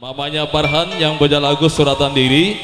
Mamanya Farhan yang baca lagu suratan diri.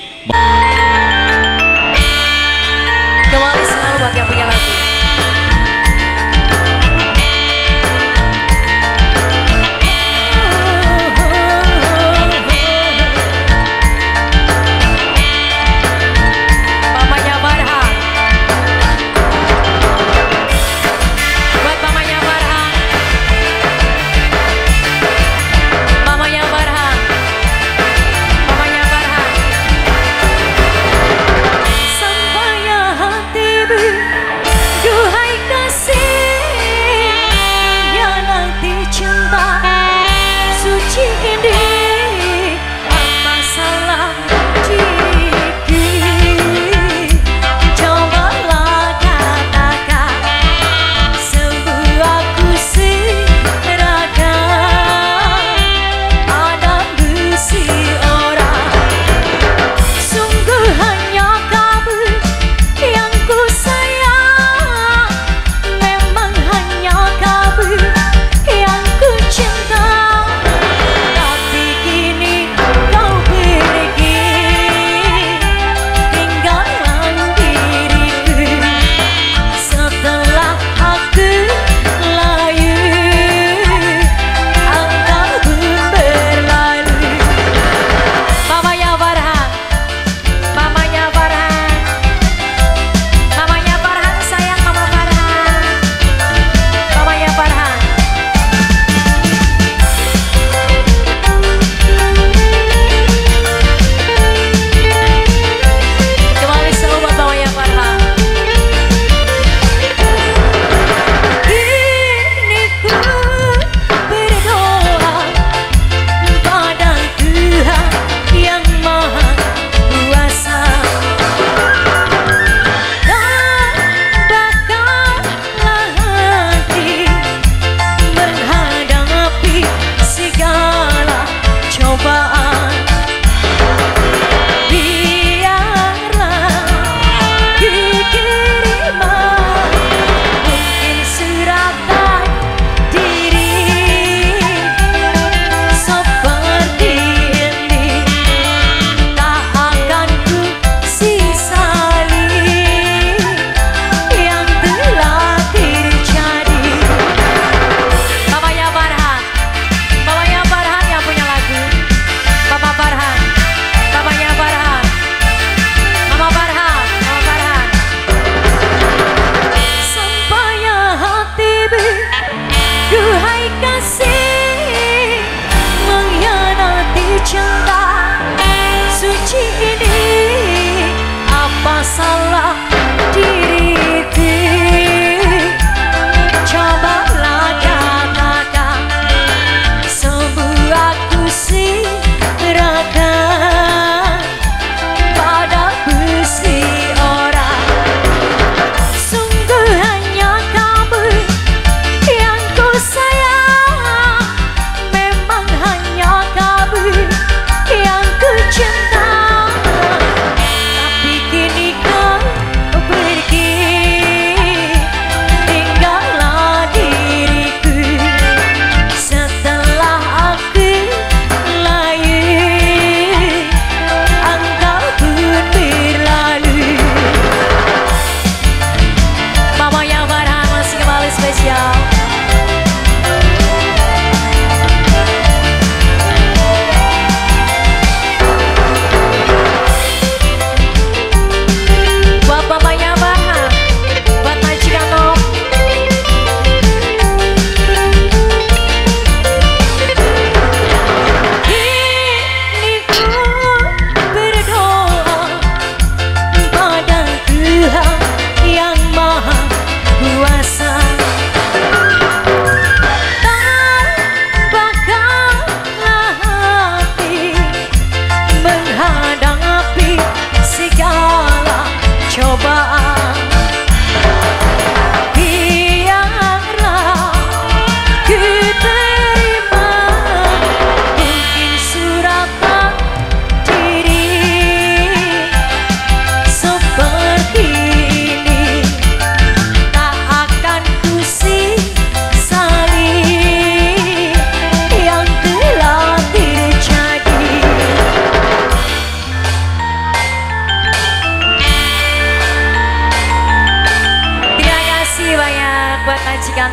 stop.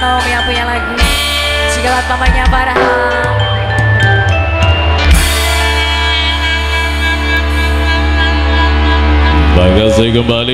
Kanom yang punya lagu Juga buat mamanya Farhan Terima kasih kembali